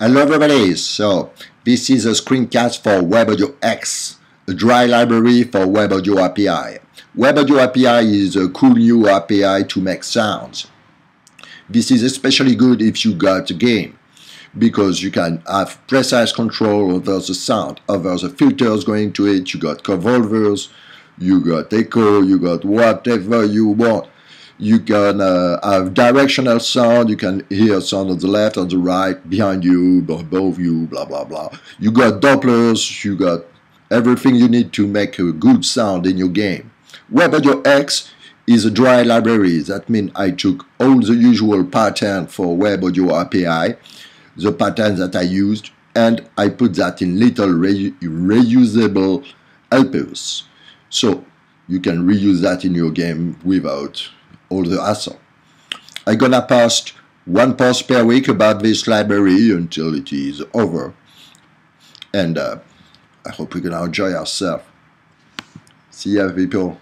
Hello everybody, so this is a screencast for WebAudiox, a dry library for WebAudio API. WebAudio API is a cool new API to make sounds. This is especially good if you got a game, because you can have precise control over the sound, over the filters going to it, you got convolvers, you got echo, you got whatever you want you can uh, have directional sound you can hear sound on the left on the right behind you above you blah blah blah. You got dopplers you got everything you need to make a good sound in your game. WebAudiox? Is a dry library. That means I took all the usual pattern for WebAudio API the patterns that I used and I put that in little re reusable helpers. So you can reuse that in your game without all the hassle. I'm gonna post one post per week about this library until it is over. And uh, I hope we're gonna enjoy ourselves. See ya people.